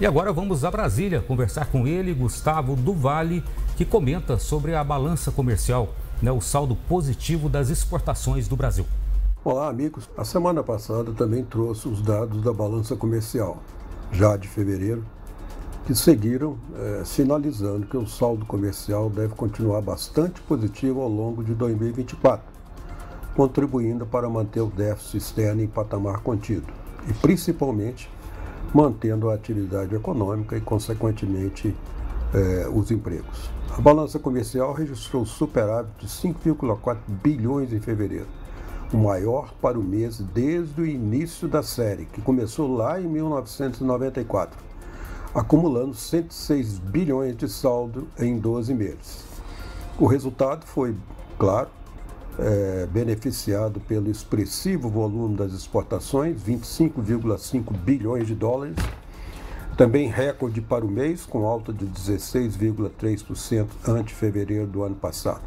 E agora vamos a Brasília conversar com ele, Gustavo Duvale, que comenta sobre a balança comercial, né, o saldo positivo das exportações do Brasil. Olá, amigos. A semana passada também trouxe os dados da balança comercial, já de fevereiro, que seguiram é, sinalizando que o saldo comercial deve continuar bastante positivo ao longo de 2024, contribuindo para manter o déficit externo em patamar contido e, principalmente, mantendo a atividade econômica e, consequentemente, eh, os empregos. A balança comercial registrou superávit de 5,4 bilhões em fevereiro, o maior para o mês desde o início da série, que começou lá em 1994, acumulando 106 bilhões de saldo em 12 meses. O resultado foi, claro, é, beneficiado pelo expressivo volume das exportações, 25,5 bilhões de dólares. Também recorde para o mês, com alta de 16,3% ante fevereiro do ano passado.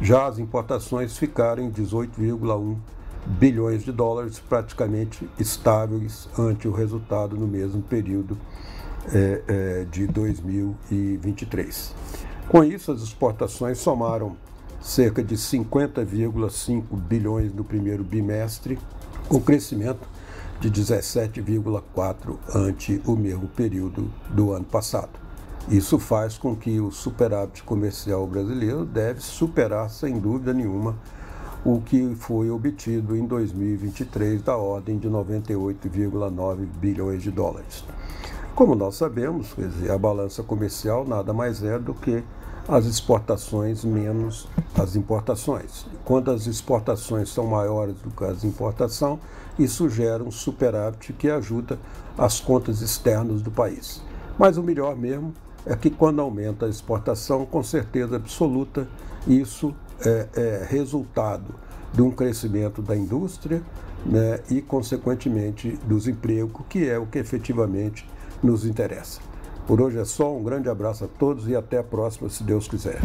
Já as importações ficaram em 18,1 bilhões de dólares, praticamente estáveis ante o resultado no mesmo período é, é, de 2023. Com isso, as exportações somaram cerca de 50,5 bilhões no primeiro bimestre, com crescimento de 17,4 ante o mesmo período do ano passado. Isso faz com que o superávit comercial brasileiro deve superar, sem dúvida nenhuma, o que foi obtido em 2023 da ordem de 98,9 bilhões de dólares. Como nós sabemos, a balança comercial nada mais é do que as exportações menos as importações. Quando as exportações são maiores do que as importações, isso gera um superávit que ajuda as contas externas do país. Mas o melhor mesmo é que quando aumenta a exportação, com certeza absoluta, isso é, é resultado de um crescimento da indústria né, e, consequentemente, dos empregos, que é o que efetivamente nos interessa. Por hoje é só, um grande abraço a todos e até a próxima, se Deus quiser.